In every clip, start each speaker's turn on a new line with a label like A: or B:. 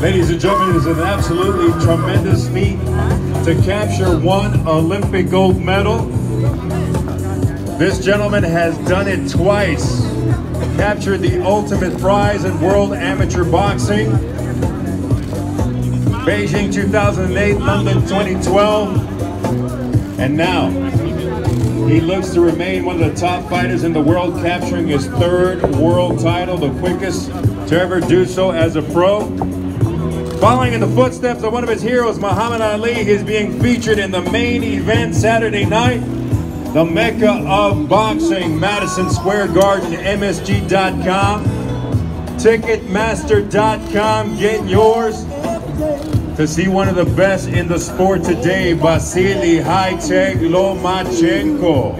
A: Ladies and gentlemen, it is an absolutely tremendous feat to capture one Olympic gold medal. This gentleman has done it twice. Captured the ultimate prize in world amateur boxing. Beijing 2008, London 2012. And now, he looks to remain one of the top fighters in the world, capturing his third world title, the quickest to ever do so as a pro. Following in the footsteps of one of his heroes, Muhammad Ali, he's being featured in the main event Saturday night, the mecca of boxing, Madison Square Garden, MSG.com, Ticketmaster.com. Get yours to see one of the best in the sport today, Vasily Hi-Tech Lomachenko.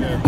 A: Yeah.